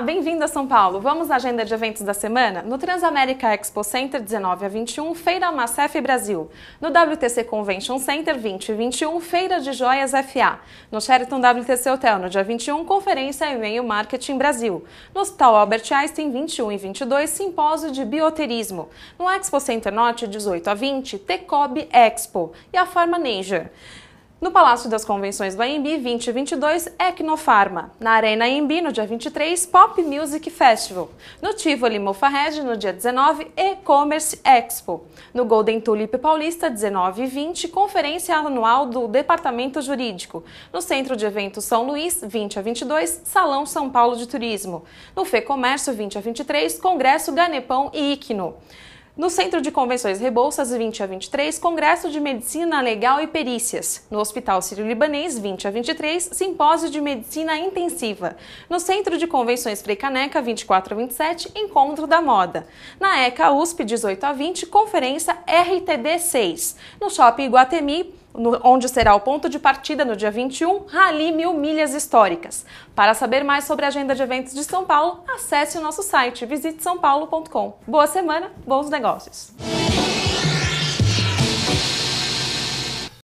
bem-vindo a São Paulo. Vamos à agenda de eventos da semana? No Transamérica Expo Center 19 a 21, Feira Macef Brasil. No WTC Convention Center 20 e 21, Feira de Joias FA. No Sheraton WTC Hotel, no dia 21, Conferência E-mail Marketing Brasil. No Hospital Albert Einstein 21 e 22, Simpósio de Bioterismo. No Expo Center Norte 18 a 20, Tecob Expo e a Pharma Nature. No Palácio das Convenções do AMB 2022, Ecnofarma. Na Arena AMB, no dia 23, Pop Music Festival. No Tivoli Mofarred, no dia 19, E-Commerce Expo. No Golden Tulip Paulista, 19 e 20, Conferência Anual do Departamento Jurídico. No Centro de Eventos São Luís, 20 a 22, Salão São Paulo de Turismo. No Fê Comércio, 20 a 23, Congresso Ganepão e Iquino. No Centro de Convenções Rebouças, 20 a 23, Congresso de Medicina Legal e Perícias. No Hospital Sírio-Libanês, 20 a 23, Simpósio de Medicina Intensiva. No Centro de Convenções Frei Caneca, 24 a 27, Encontro da Moda. Na ECA USP, 18 a 20, Conferência RTD 6. No Shopping Iguatemi, no, onde será o ponto de partida no dia 21, Rally Mil Milhas Históricas. Para saber mais sobre a agenda de eventos de São Paulo, acesse o nosso site visite sãopaulo.com. Boa semana, bons negócios!